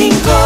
Lingkod